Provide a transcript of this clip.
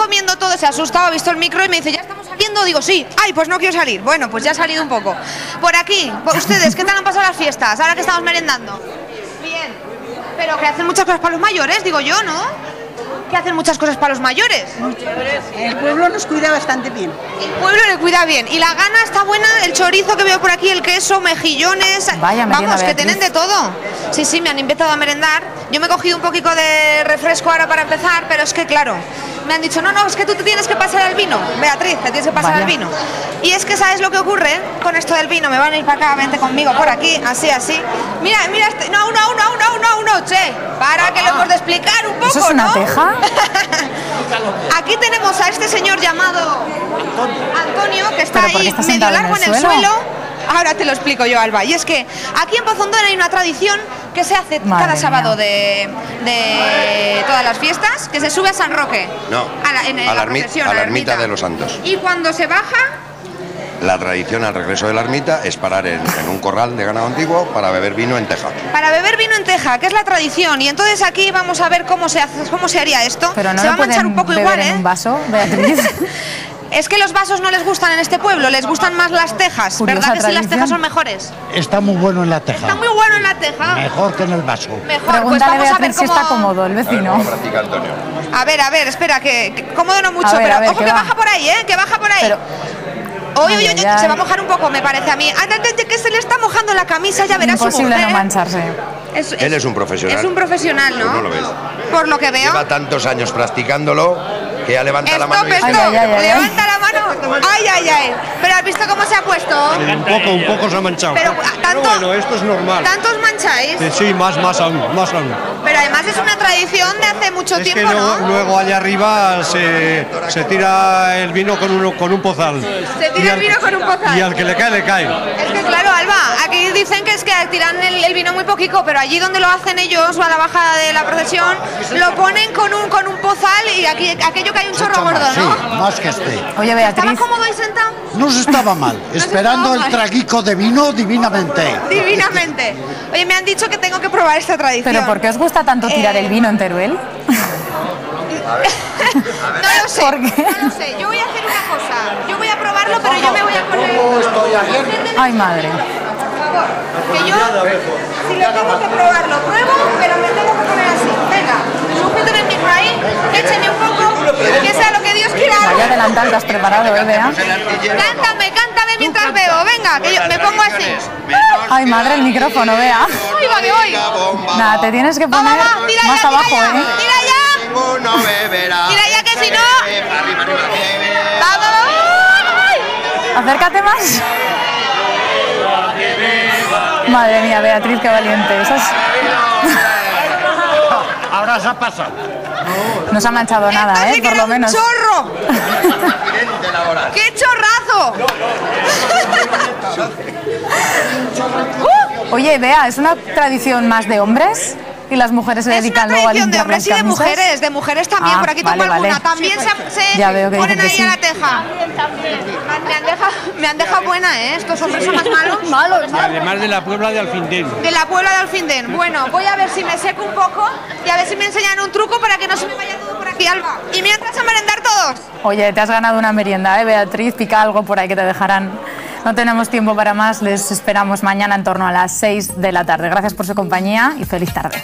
comiendo todo, se ha asustado, ha visto el micro y me dice, ¿ya estamos saliendo? Digo, sí. Ay, pues no quiero salir. Bueno, pues ya ha salido un poco. Por aquí, ustedes, ¿qué tal han pasado las fiestas? Ahora que estamos merendando. Bien. Pero que hacen muchas cosas para los mayores, digo yo, ¿no? Que hacen muchas cosas para los mayores. El pueblo nos cuida bastante bien. El pueblo le cuida bien. Y la gana está buena, el chorizo que veo por aquí, el queso, mejillones. Vaya Vamos, que tienen de todo. Sí, sí, me han invitado a merendar. Yo me he cogido un poquito de refresco ahora para empezar, pero es que claro, me han dicho, no, no, es que tú te tienes que pasar al vino. Beatriz, te tienes que pasar Vaya. al vino. Y es que sabes lo que ocurre con esto del vino. Me van a ir para acá, vente conmigo por aquí, así, así. Mira, mira, este... no, no, no, no, no, no, che. Para que lo hemos de explicar un poco, ¿Eso es una ¿no? teja? Aquí tenemos a este señor llamado Antonio, que está ¿Pero por qué ahí está medio sentado en largo el en el suelo? suelo. Ahora te lo explico yo, Alba. Y es que aquí en Pozondón hay una tradición que se hace Madre cada mía. sábado de, de todas las fiestas, que se sube a San Roque. No, a la, en, a la la ermi- procesión, a la ermita de los santos. Y cuando se baja, La tradición al regreso de la ermita es parar en, en un corral de ganado antiguo para beber vino en teja. para beber vino en teja, que es la tradición. Y entonces aquí vamos a ver cómo se hace, cómo se haría esto. Pero no se lo va a manchar pueden un poco beber igual, en ¿eh? un vaso, Beatriz. Es que los vasos no les gustan en este pueblo, les gustan más las tejas. Curiosa ¿Verdad que sí las tejas son mejores? Está muy bueno en la teja. Está muy bueno en la teja. Mejor que en el vaso. Mejor, pues Pregúntale vamos a ver Beatriz si cómo... está cómodo el A ver vecino. cómo practica Antonio. A ver, a ver, espera, que, que cómodo no mucho, A ver, pero a ver, ojo que baja por ahí, ¿eh? Que baja por ahí. Pero- Oye, oye, oye, se va a mojar un poco, me parece a mí. De- de- que se le está mojando la camisa, ya verás su Imposible mujer. no mancharse. Es- Él es un profesional. Es un profesional, ¿no? Pues no lo ves. Por lo que veo. Lleva tantos años practicándolo que ya levanta la mano y stop. Ay, ay, ay, ay, Levanta la mano. Ay, ay, ay. Pero has visto cómo se ha puesto. Un poco, un poco se ha manchado. Pero, ah, bueno, esto es normal. ¿Tantos mancháis? Sí, más, más aún, más aún. Pero además es una tradición de hace mucho Es que tiempo, luego, ¿no? luego allá arriba se, se tira el vino con un, con un pozal. Se tira Y el al- vino con un pozal. Y al que le cae, le cae. Es que claro, Alba, dicen que es que tiran el, el vino muy poquito, pero allí donde lo hacen ellos o a la bajada de la procesión, lo ponen con un con un pozal y aquí aquello que hay un chorro gordo, Sí, ¿no? más que esté. Oye, ¿Estaba Beatriz, cómodo ahí sentado? No se estaba mal, esperando estaba el traguico de vino divinamente. Divinamente. Oye, me han dicho que tengo que probar esta tradición. ¿pero por qué os gusta tanto tirar Eh, el vino en Teruel? No lo sé. ¿Por qué? No lo sé. Yo voy a hacer una cosa. Yo voy a probarlo, pero yo me voy a poner. Ay, madre. Yo, si lo tengo que probar, lo pruebo, pero me tengo que poner así. Venga, sujétame el micro ahí, écheme un poco, que sea lo que Dios quiera. Vaya delantal que has preparado, ¿eh, Bea? Cántame, cántame mientras bebo. Venga, que yo me pongo así. Ay, madre, el micrófono, Bea. Ay, va que voy. Nada, te tienes que poner va, va, tira más ya, abajo, tira ya, ¿eh? tira ya. Mira, ya que si no. Vamos. Acércate más. Madre mía, Beatriz, qué valiente. Ahora se ha pasado. No se ha manchado nada, ¿eh? Por lo menos. Chorro. ¡Qué chorrazo! Oye, Bea, ¿es una tradición más de hombres? Y las mujeres se dedican luego a tradición de limpiar hombres las y de mujeres, de mujeres también, Ah, por aquí vale, tengo alguna. vale. También se, se Ya veo que ponen ahí a la teja. Me han dejado, me han dejado buena, ¿eh? Estos hombres son más malos. Malos, Además de la Puebla de Alfindén. De la Puebla de Alfindén. Bueno, voy a ver si me seco un poco y a ver si me enseñan un truco para que no se me vaya todo por aquí, Alba. Y mientras a merendar todos. Oye, te has ganado una merienda, ¿eh, Beatriz? Pica algo por ahí que te dejarán. No tenemos tiempo para más, les esperamos mañana en torno a las 6 de la tarde. Gracias por su compañía y feliz tarde.